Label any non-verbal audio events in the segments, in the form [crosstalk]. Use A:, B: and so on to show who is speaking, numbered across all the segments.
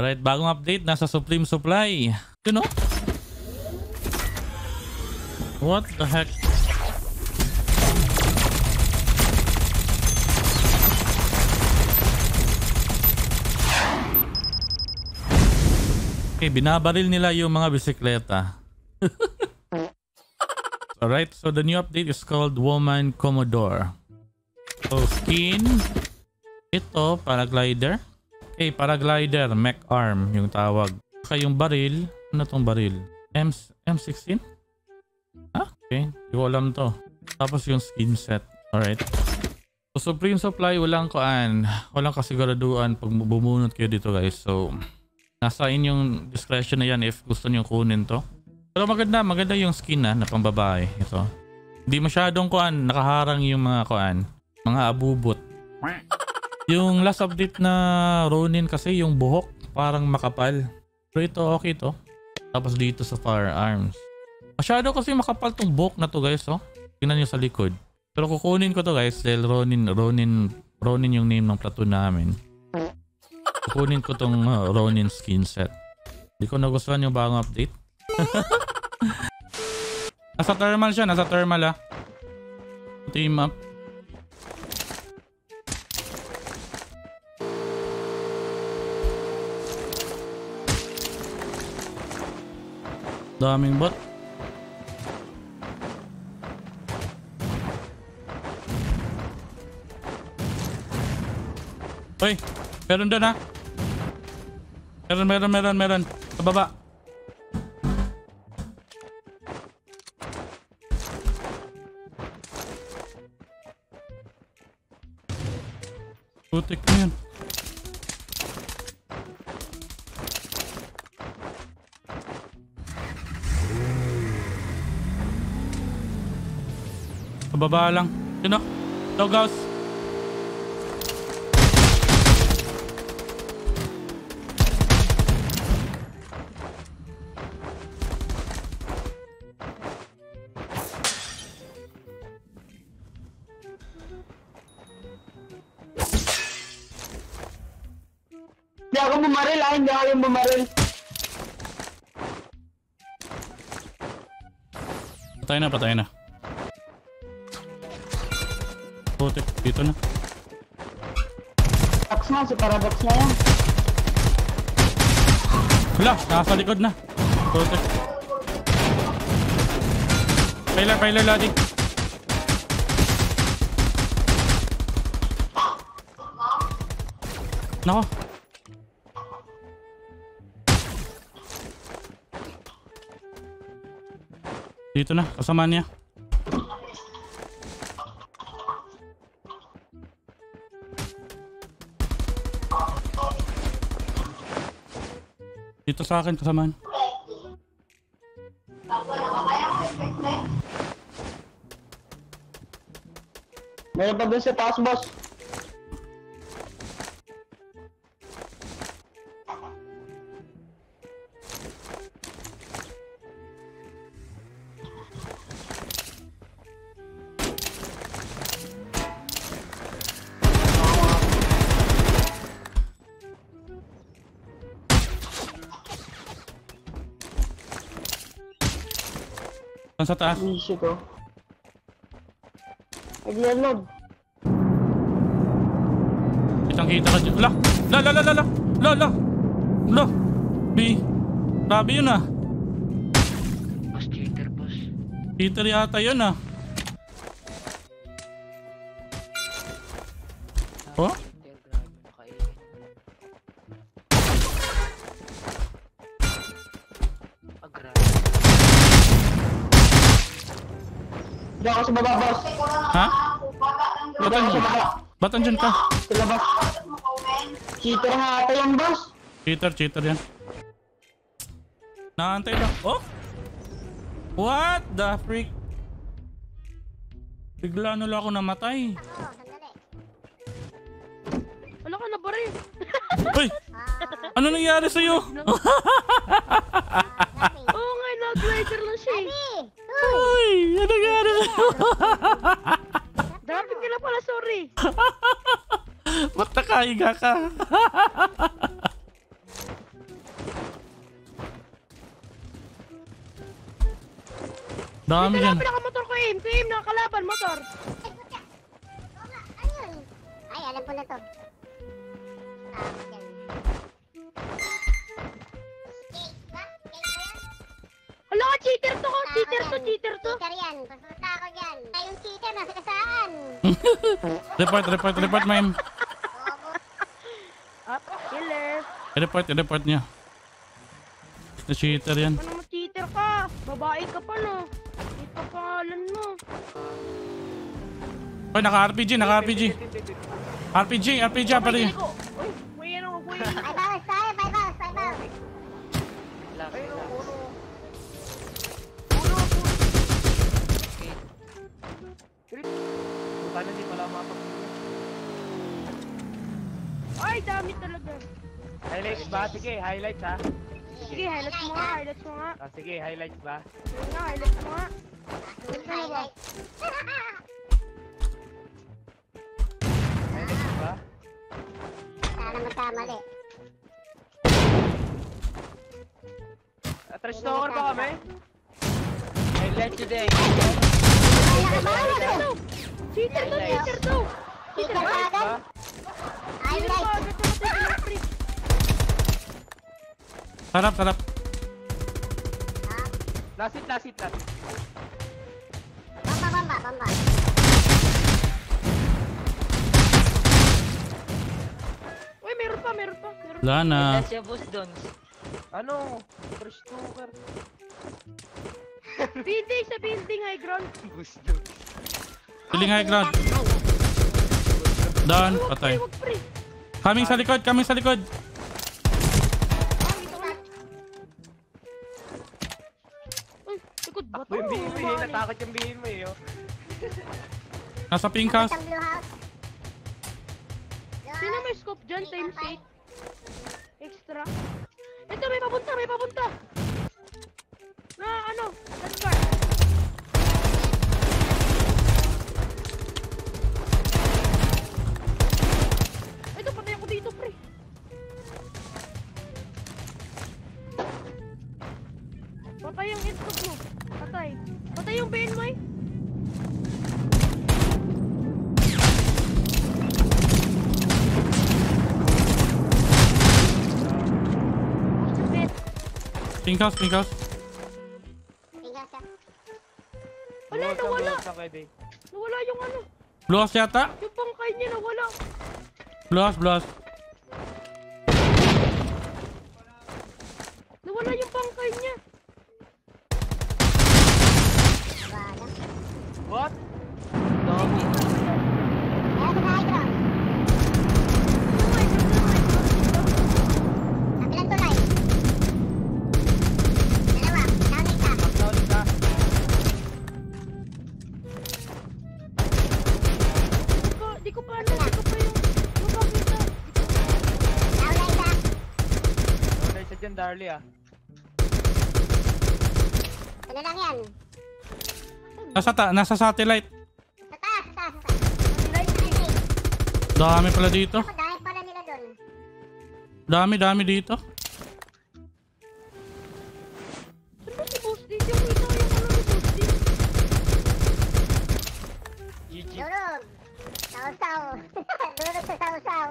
A: Alright, bagong update. Nasa Supreme Supply. You know? What the heck? Okay, binabaril nila yung mga bisikleta. [laughs] Alright, so the new update is called Woman Commodore. So, skin. Ito, paraglider. Okay, paraglider, mech arm yung tawag. Saka yung baril. Ano tong baril? M M16? Ah, okay. Hindi ko alam to. Tapos yung skin set. Alright. So, Supreme Supply, walang kuan. Walang kasiguraduan pag bumunot kayo dito guys. So, nasa inyong discretion na yan if gusto niyo kunin to. Pero maganda, maganda yung skin na, na pambabae. Ito. Hindi masyadong kuan, nakaharang yung mga kuan. Mga abubot. Yung last update na Ronin kasi yung buhok parang makapal. Pero ito okay to. Tapos dito sa firearms. Masyado kasi makapal tong buhok na to guys oh. Tingnan nyo sa likod. Pero kukunin ko to guys dahil Ronin, Ronin, Ronin yung name ng platoon namin. Kukunin ko tong uh, Ronin skin set. Hindi ko nagustuhan yung bagong update. [laughs] nasa thermal siya, nasa thermal ah. Team up. Daming bot. Hoy, meron doon ha. Meron, meron, meron, meron. Sa baba. Sa baba lang. Sino? Dog house.
B: Hindi ako bumaril ah, hindi ako yung bumaril.
A: Patay na, patay na. Putik, dito na.
B: Box na, si Parabox na yan.
A: Wala, nasa likod na. Putik. Pailer, pailer, ladi. Nako. Dito na, kasama niya. Dito sa akin, kasamaan.
B: Meron pa dun sa taas, boss.
A: Saan sa taas?
B: Easy ko. Nag-reload.
A: Kitang kita ka dyan. La! La la la la la! La la! La! B! Grabe yun ah.
C: Boss, cheater, boss.
A: Peter yata yun ah. Ba't andyan ka?
B: Sa labas. Cheater nga ata yan, boss.
A: Cheater, cheater yan. Naantay lang. Oh? What the freak? Bigla na lang ako namatay.
D: Wala ka na ba rin? [laughs]
A: Uy! Ano nangyari sa'yo? [laughs]
D: Oo nga, nag-rider lang siya eh.
A: Uy! Ano nangyari sa'yo? [laughs]
D: Pahinga ka. [laughs]
E: Dami yan.
D: May pinakamotor ko, eh. Aim. Aim, nakakalaban, motor.
F: Ay, alam ko na to. Ah, yan.
D: Hala ka, cheater to oh.
F: ko!
D: Cheater to, cheater to!
F: Cheater yan, pasunta ako dyan. Ay, yung cheater, nasa kasaan? [laughs]
E: report, report, report, ma'am.
D: Killer.
E: Report, report niya. Na cheater yan.
D: Ano mo cheater ka? Babae ka pa, no? Ito pangalan mo.
E: Oy, naka-RPG, naka-RPG. RPG, RPG, rin.
D: ko. Uy, may ano, may ano.
F: Five hours tayo, five hours, five hours.
C: Relax, relax.
G: Sana di pala mapag...
D: Ay, dami talaga.
G: Highlights ba? Sige, highlights ha.
D: Sige, highlights mo nga, highlights mo nga.
G: Ah, sige, highlights ba?
D: Sige nga, highlights mo nga.
F: Good
D: Ano ba?
F: highlight.
G: Highlights ba?
F: Sana magkamali.
G: Ah, trash talker ba kami? Highlights today.
D: Cheater to, cheater to.
F: Cheater agad? Highlight.
E: Sarap, sarap.
G: Last hit, last hit, last hit.
F: Bamba, bamba, bamba.
D: Uy, meron pa, meron pa. Meron.
E: Wala na.
C: Relax siya, boss, doon.
G: Ano? Trash talker.
D: Building sa building, high ground. [laughs]
G: Boost doon.
E: Piling high ground. Down, patay. Coming sa likod, coming sa likod.
G: Natakot yung bihin mo eh. oh. [laughs]
E: Nasa pink house.
F: Isang blue house.
D: Sino may scope dyan? Times 8. Extra. Ito, may papunta, may papunta. Na ano? Let's. Ito, patay ako dito, pre. Patay ang headshot mo. Patay. Patay yung BN mo eh.
E: Pink house, pink house.
F: Tingnan siya.
D: Wala,
G: Bukas ang
D: nawala. Nawala yung ano.
E: Blue house yata.
D: Yung pangkay niya nawala.
E: Blue house, blue house.
D: Nawala yung pangkay niya.
F: Wala.
G: What?
C: Dami.
F: Ayan sa high ground. Kabilang tulay. Dalawa. Down isa.
G: Knockdown ka.
D: Di ko, pa ano, di ko pa yung, yung pakita.
F: Down na isa.
G: Wala isa dyan, Darly ah.
F: Ano lang yan?
E: Nasa, ta nasa satellite.
F: Sa taas, sa taas, sa taas.
E: Dami pala dito.
F: Ako, dahil pala nila doon.
E: Dami, dami dito.
F: Durog. Saw-saw. Durog sa saw-saw.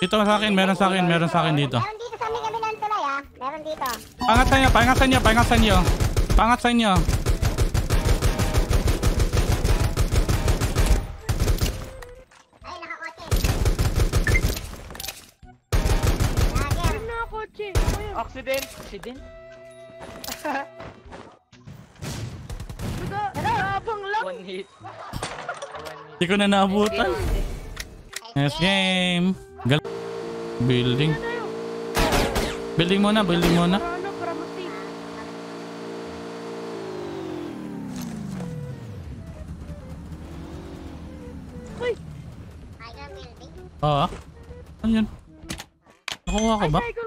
E: Dito sa akin, meron sa akin, meron sa akin dito.
F: Meron dito sa may kabilang tulay ah. Meron dito.
E: Pangat sa inyo, pangat sa inyo, pangat sa inyo. Pangat sa inyo.
G: Accident.
C: Accident?
D: Naga, nagabang lang.
C: One hit.
E: Hindi ko na naabutan. Nice game. Gal building. Building muna, building muna.
D: Uy.
E: Oo. Ano yun? Nakuha ko
D: ay,
E: ba?
D: cycle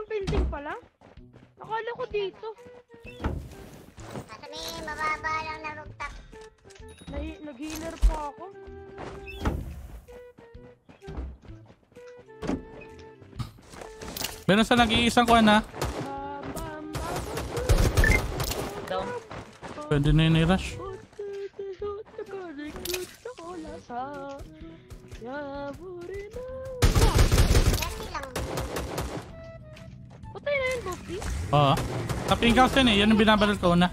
D: dito.
F: Nasa may mababa lang na rooftop.
D: Nag- Nag-healer pa ako.
E: Meron sa nag-iisang kuha na.
C: Down.
E: Pwede na yun i-rush. Oo. Sa pink house yun eh. Yan ang binabalal ko una.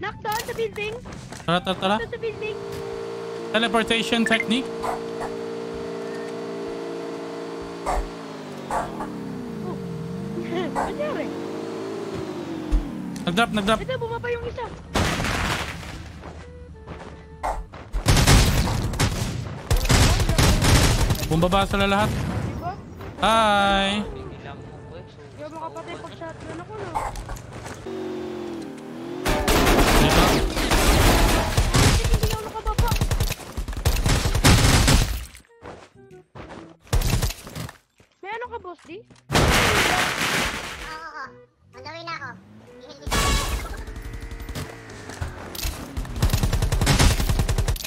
D: Knockdown sa building.
E: Tara, tara, tara.
D: Knockdown sa building.
E: Teleportation technique. [laughs]
D: Nangyari?
E: Nag-drop, nag-drop.
D: Ito, bumaba yung isa.
E: Bumbaba sila lahat. Hi!
D: Kaya makapatay pag shotgun ako na.
E: Dito.
D: Hindi ako nakababa. May ano ka, boss, di?
F: Oo, oo. On the way na ako.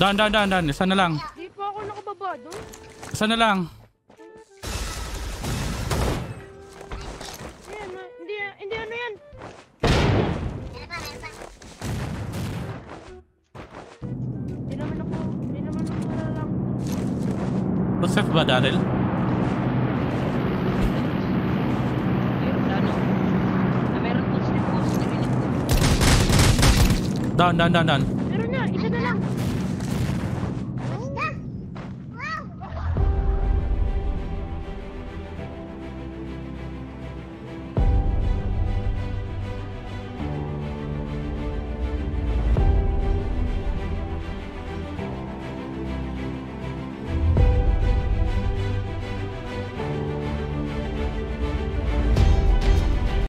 E: Down, down, down, down. Isa na lang.
D: Di pa ako nakababa doon.
E: Isa na lang.
D: Ayan, hindi, hindi ano yan.
F: Meron pa, meron pa.
D: Hindi naman ako, hindi naman ako lang.
E: Joseph ba, Daryl? Down, down, down, down.